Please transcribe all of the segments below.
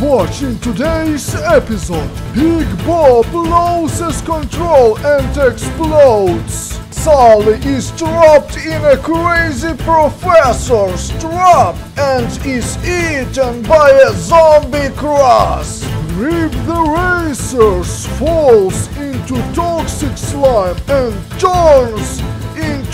Watching today's episode, Big Bob loses control and explodes. Sully is trapped in a crazy professor's trap and is eaten by a zombie Kraz. Rip the Racers falls into toxic slime and turns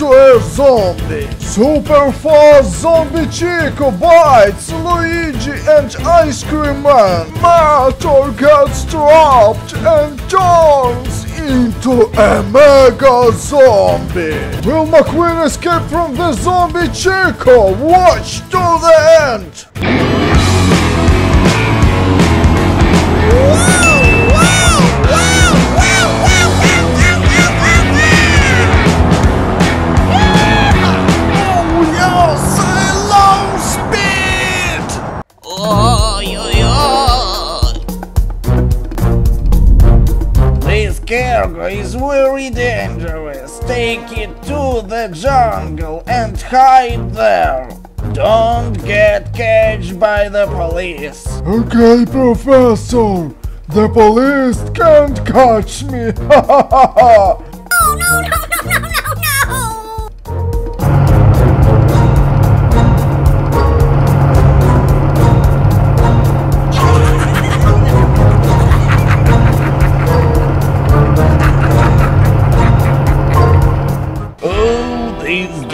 a zombie. Super fast zombie Chico bites Luigi and Ice Cream Man. Mater gets trapped and turns into a mega zombie. Will McQueen escape from the zombie Chico? Watch to the end. oy, oy, oy. This cargo is very dangerous. Take it to the jungle and hide there. Don't get catched by the police. Okay, Professor. The police can't catch me. Ha ha ha ha. No, no, no, no, no.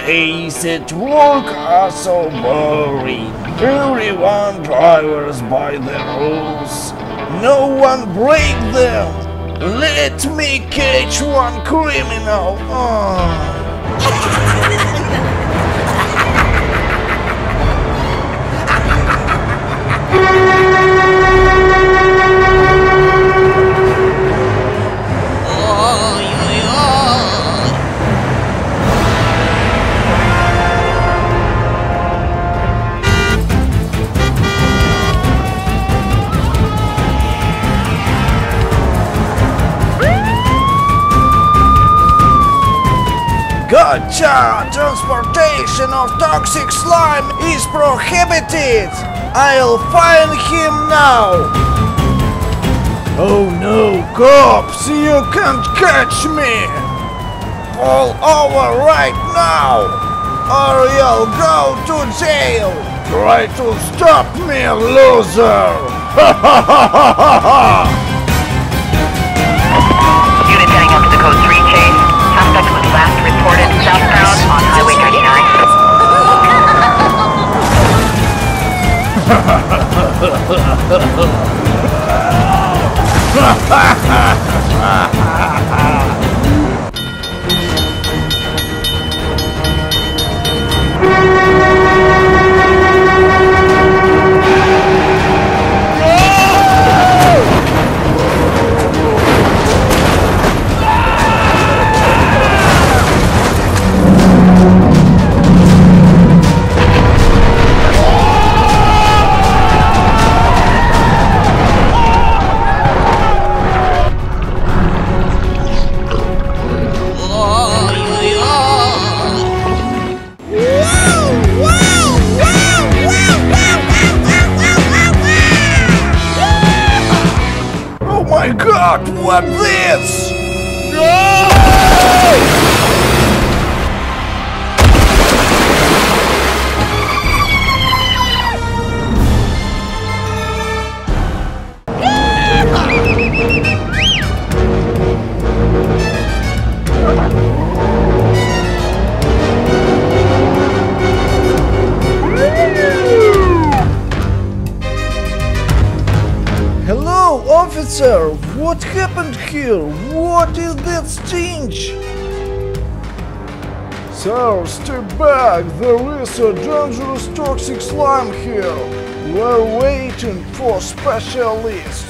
Days at work are so boring. Everyone drives by the rules. No one break them. Let me catch one criminal. Ah. Gotcha! Transportation of toxic slime is prohibited! I'll find him now! Oh no, cops! You can't catch me! Pull over right now! Or you'll go to jail! Try to stop me, loser! Ha ha ha ha ha ha! Unit heading up to the code 3 reported southbound on Highway 99. Ой, what this? Hello, officer! Here? What is that stench? Sir, step back. There is a dangerous toxic slime here. We're waiting for specialists.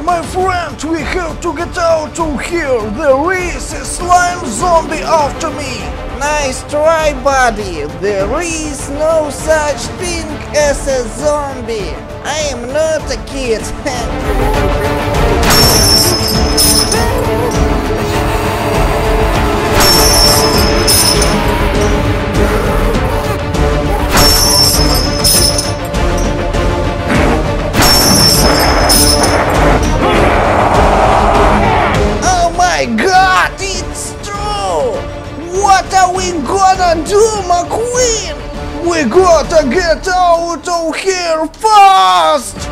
My friend, we have to get out of here. There is a slime zombie after me. Nice try, buddy. There is no such thing as a zombie. I am not a kid. Oh we gonna do, McQueen? We gotta get out of here fast!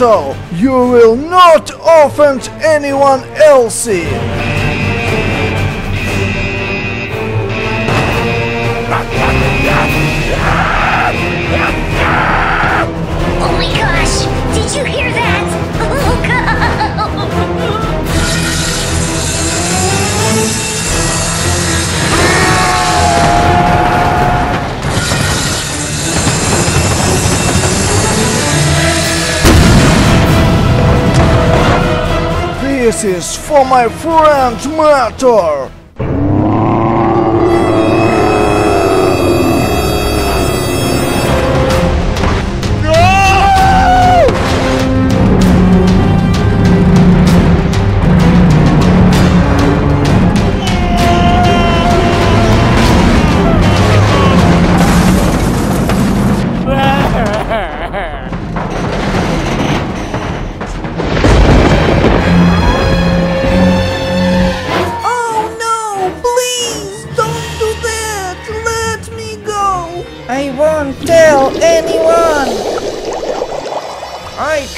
Scrap. You will not offend anyone else. This is for my friend Mater.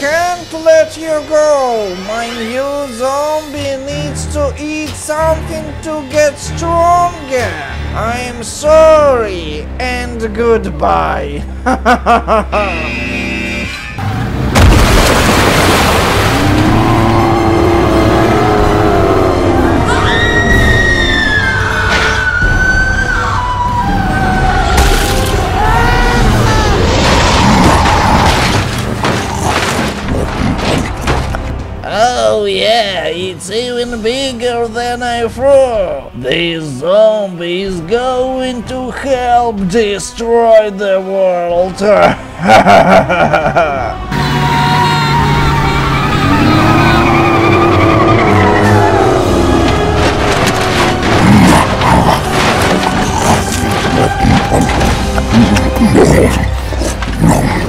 Can't let you go! My new zombie needs to eat something to get stronger! I'm sorry and goodbye! bigger than I thought. This zombie is going to help destroy the world. Professor,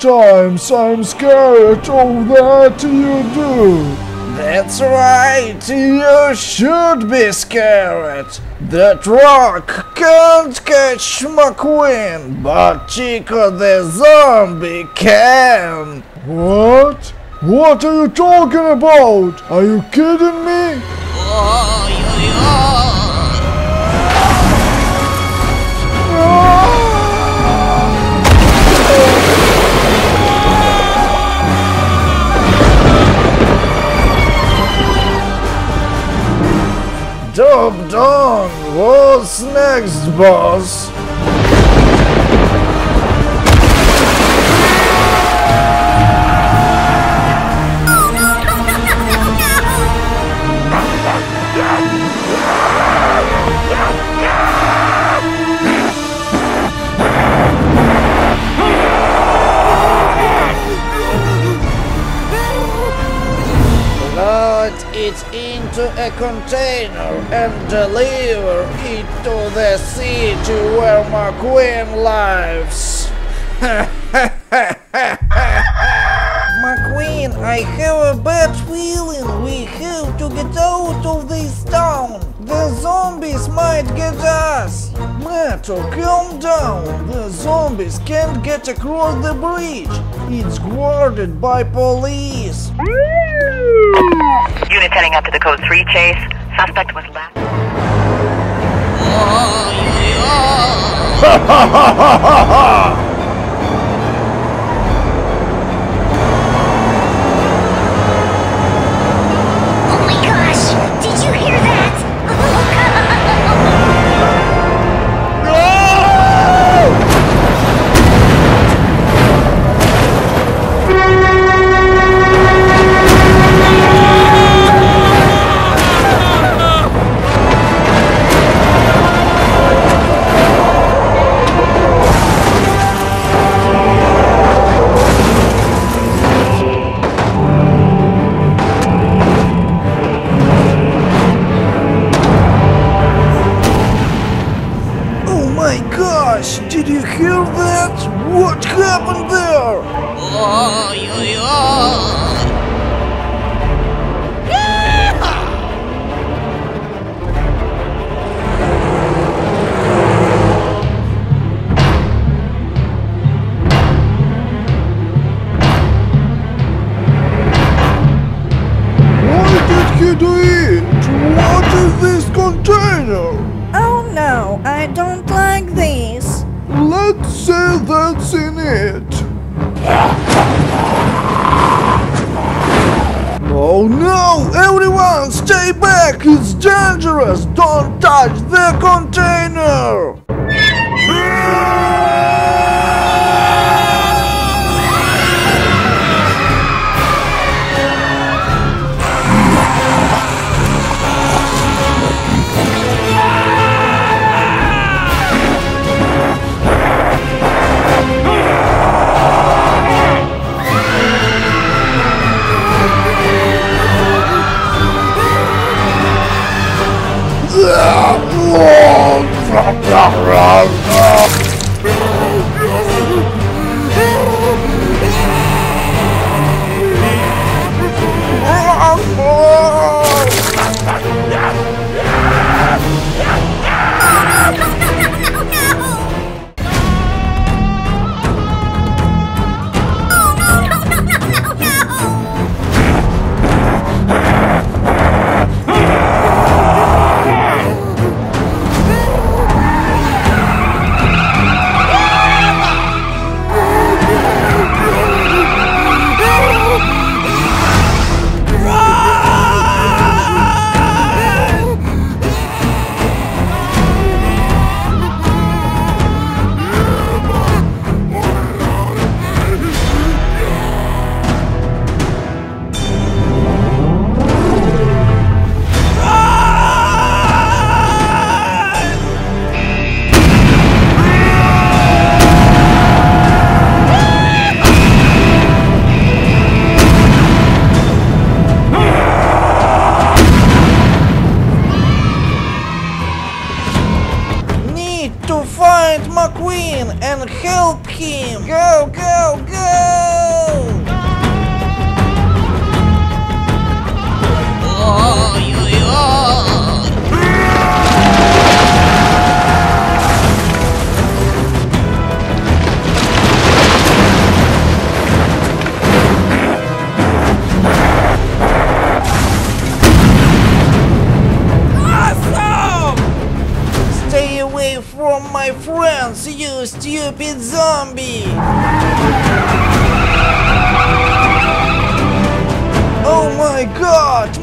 Sometimes I'm scared of that you do. That's right, you should be scared. That rock can't catch McQueen, but Chico the zombie can. What? What are you talking about? Are you kidding me? Job done. What's next, boss? Into a container and deliver it to the city where McQueen lives. McQueen, I have a bad feeling we have to get out of this town. The zombies might get us. Mater, calm down. The zombies can't get across the bridge. It's guarded by police. Units heading up to the code 3 chase. Suspect was left. Oh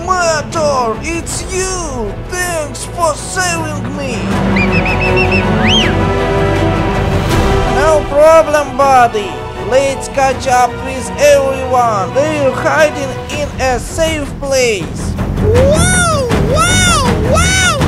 Mater, it's you! Thanks for saving me! No problem, buddy. Let's catch up with everyone. They're hiding in a safe place. Wow! Wow! Wow!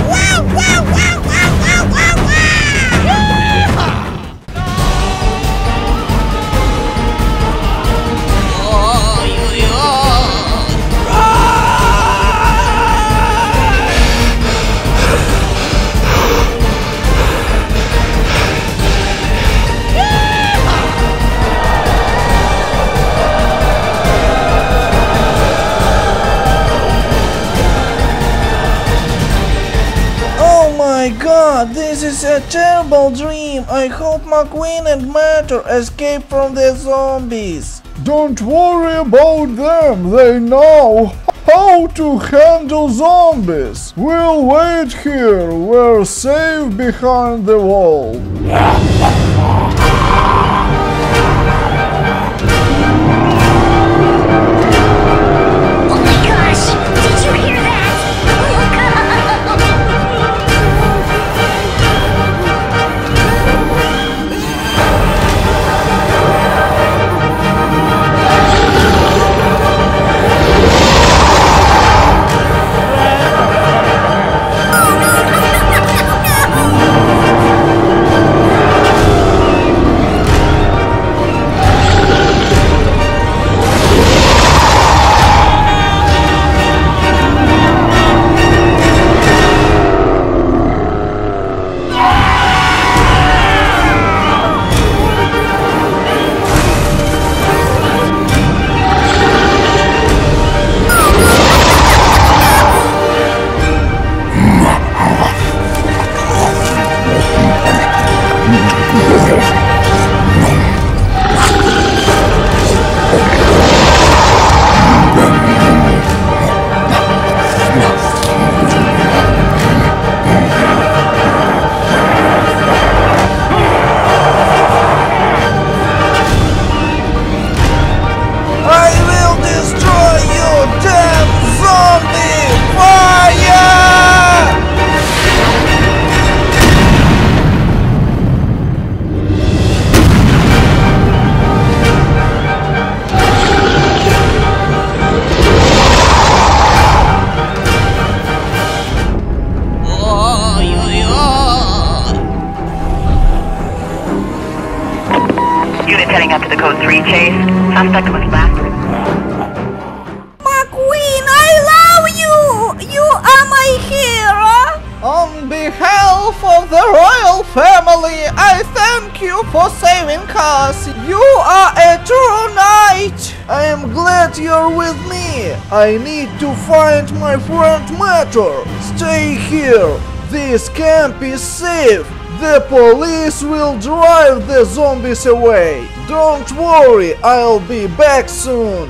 This is a terrible dream. I hope McQueen and Mater escape from the zombies. Don't worry about them, they know how to handle zombies. We'll wait here, we're safe behind the wall. the royal family, I thank you for saving us. You are a true knight. I am glad you're with me. I need to find my friend Mater. Stay here. This camp is safe. The police will drive the zombies away. Don't worry, I'll be back soon.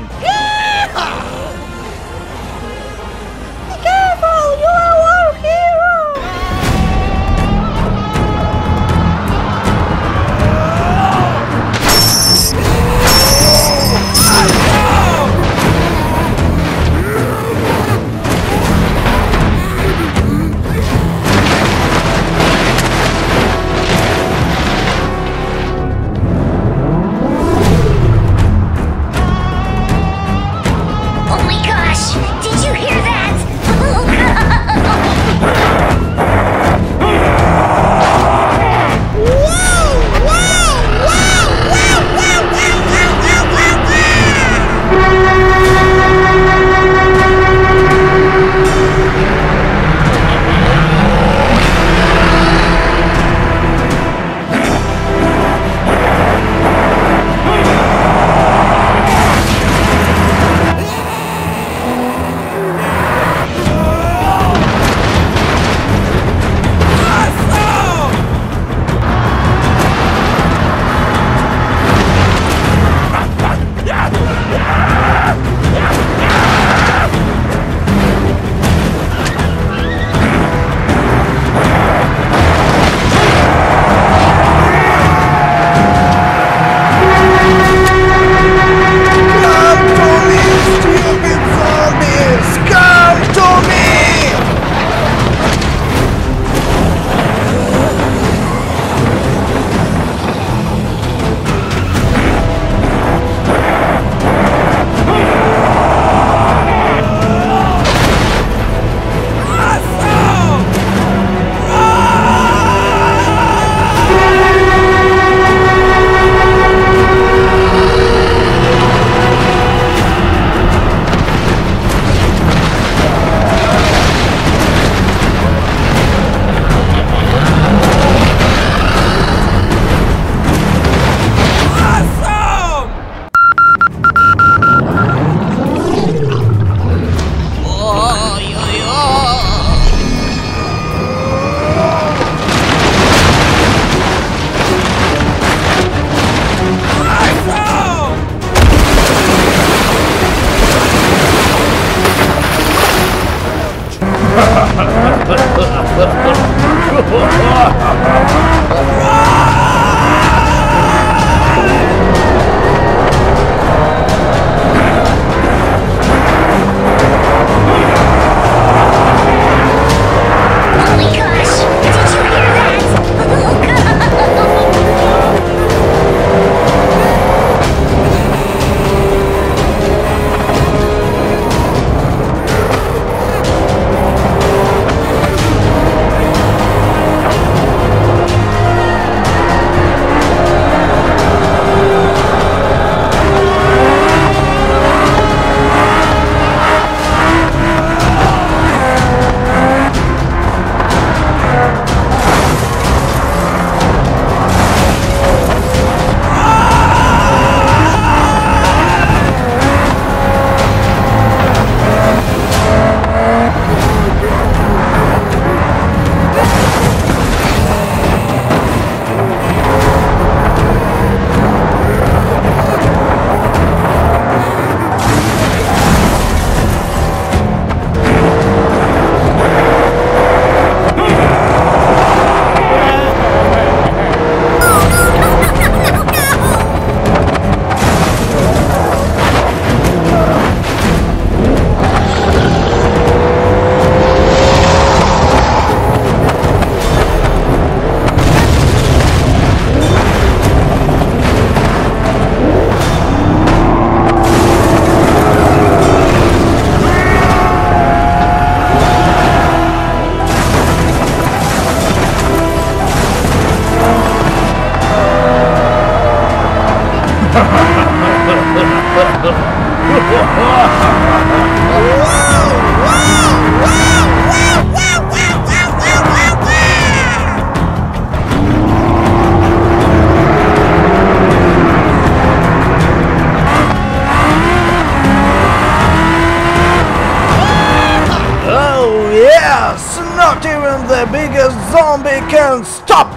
Can stop